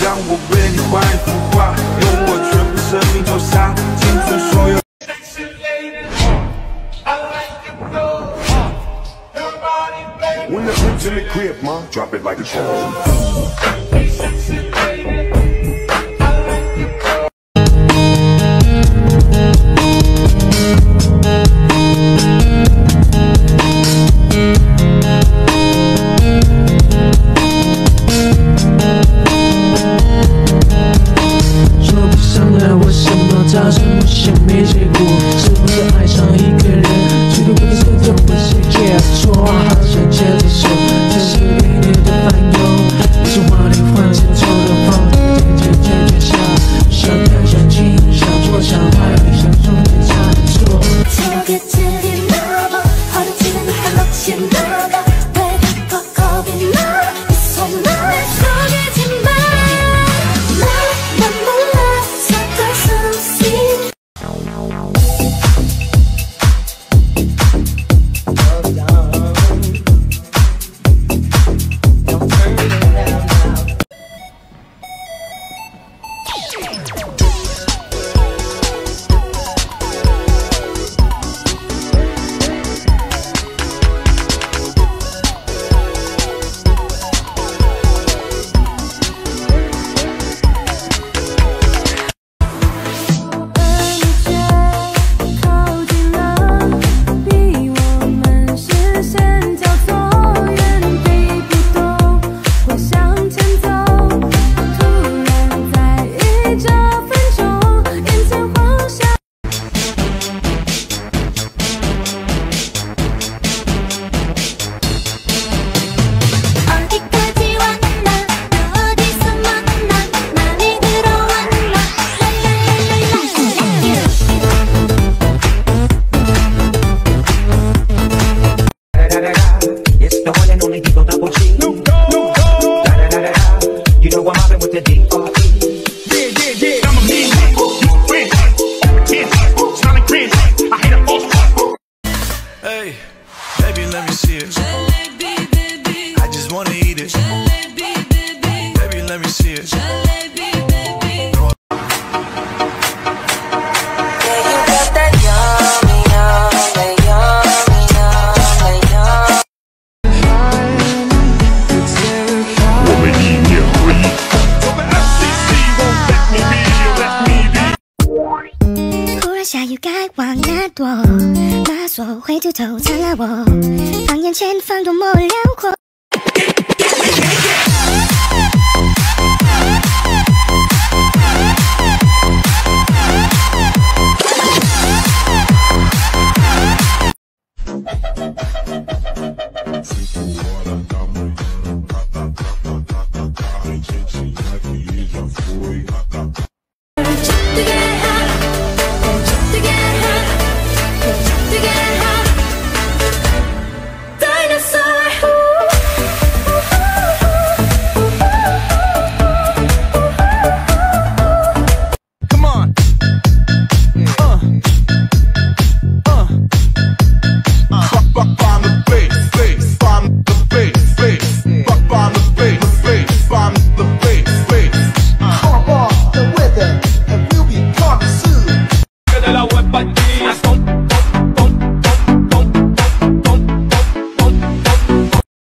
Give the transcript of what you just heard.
让我为你画一幅画，用我全部生命做沙，倾注所有。When the pimp's in the crib, ma, drop it like it's home. “是不是爱上一 the D.R.E. Yeah, yeah, yeah. I'm a mean one. You a friend one. Ten one. Smiling grin one. I hate a false one. Hey, baby, let me see it. I just wanna eat it. Baby, let me see it. 下雨该往哪躲？马索会秃头残了我，放眼前方多么辽阔。